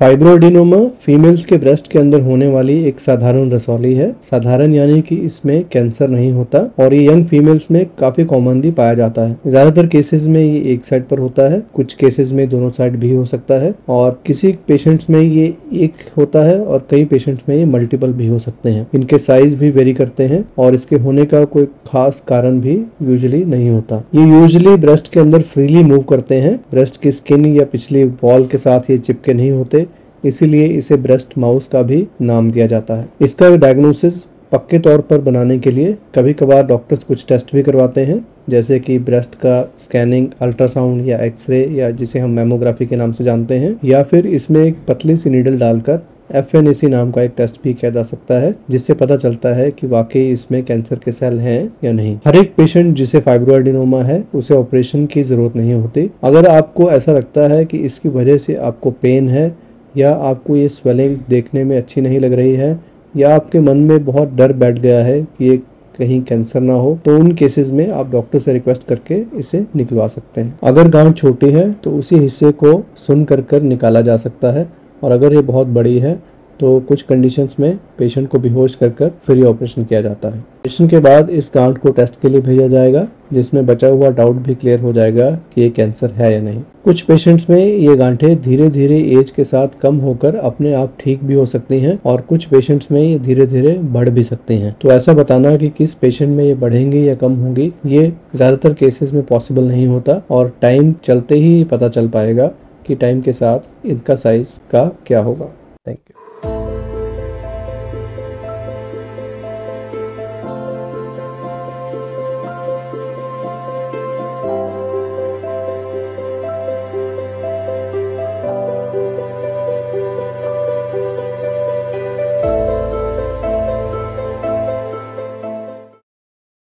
Fibroadenoma females के breast के अंदर होने वाली एक साधारण रसौली है। साधारण यानी कि इसमें कैंसर नहीं होता और ये यंग फीमेल्स में काफ़ी कॉमनली पाया जाता है। ज़्यादातर केसेस में ये एक साइड पर होता है, कुछ केसेस में दोनों साइड भी हो सकता है और किसी पेशेंट्स में ये एक होता है और कई पेशेंट्स में ये मल्टीपल भी हो सकते हैं। इनके साइज़ भी वेरी करते हैं और इसके होने का कोई खास कारण भी यूजली नहीं होता। ये यूजली ब्रेस्ट के अंदर फ्रीली मूव करते हैं। ब्रेस्ट की स्किन या पिछली वॉल के साथ ये चिपके नहीं होते। इसीलिए इसे ब्रेस्ट माउस का भी नाम दिया जाता है। इसका डायग्नोसिस पक्के तौर पर बनाने के लिए कभी कभार डॉक्टर्स कुछ टेस्ट भी करवाते हैं, जैसे कि ब्रेस्ट का स्कैनिंग अल्ट्रासाउंड या एक्सरे या जिसे हम मेमोग्राफी के नाम से जानते हैं, या फिर इसमें एक पतली सी नीडल डालकर एफएनएसी नाम का एक टेस्ट भी किया जा सकता है, जिससे पता चलता है कि वाकई इसमें कैंसर के सेल हैं या नहीं। हर एक पेशेंट जिसे फाइब्रोडिनोमा है, उसे ऑपरेशन की ज़रूरत नहीं होती। अगर आपको ऐसा लगता है कि इसकी वजह से आपको पेन है या आपको ये स्वेलिंग देखने में अच्छी नहीं लग रही है, या आपके मन में बहुत डर बैठ गया है कि ये कहीं कैंसर ना हो तो उन केसेस में आप डॉक्टर से रिक्वेस्ट करके इसे निकलवा सकते हैं। अगर गांठ छोटी है तो उसी हिस्से को सुन कर कर निकाला जा सकता है, और अगर ये बहुत बड़ी है तो कुछ कंडीशंस में पेशेंट को बेहोश कर कर फिर ऑपरेशन किया जाता है। ऑपरेशन के बाद इस गांठ को टेस्ट के लिए भेजा जाएगा, जिसमें बचा हुआ डाउट भी क्लियर हो जाएगा कि ये कैंसर है या नहीं। कुछ पेशेंट्स में ये गांठें धीरे धीरे एज के साथ कम होकर अपने आप ठीक भी हो सकती हैं और कुछ पेशेंट्स में ये धीरे धीरे बढ़ भी सकती हैं। तो ऐसा बताना कि किस पेशेंट में ये बढ़ेंगी या कम होंगी, ये ज़्यादातर केसेस में पॉसिबल नहीं होता और टाइम चलते ही पता चल पाएगा कि टाइम के साथ इनका साइज़ का क्या होगा।